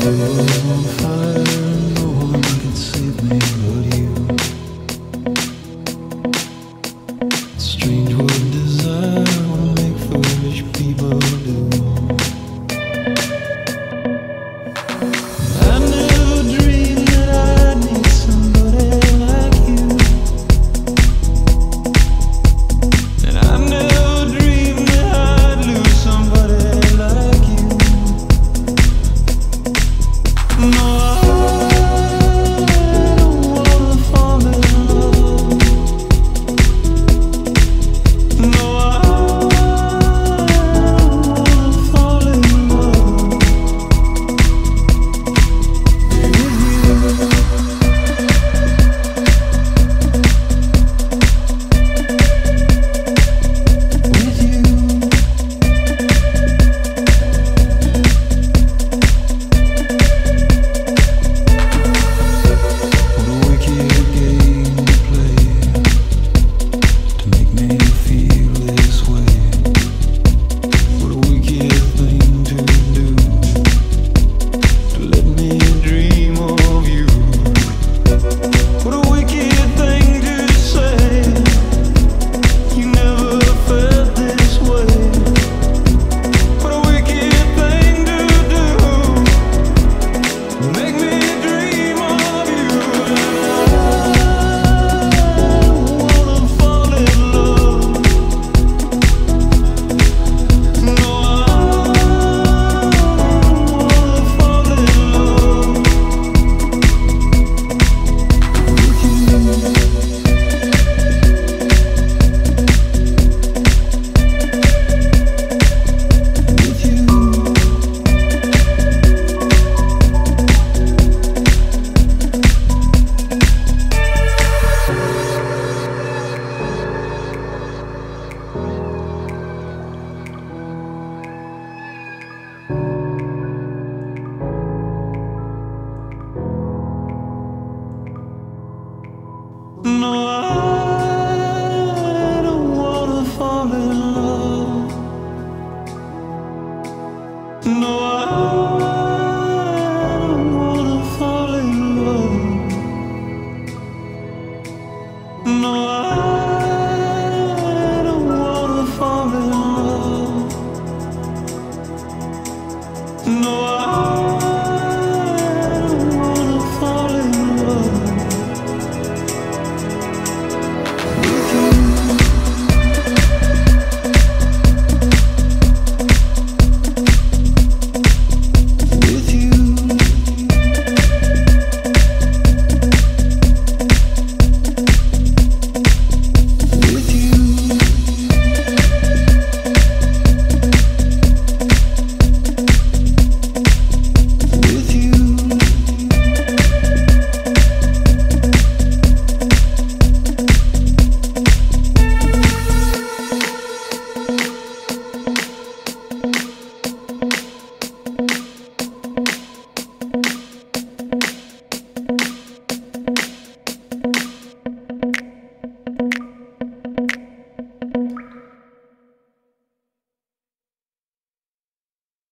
No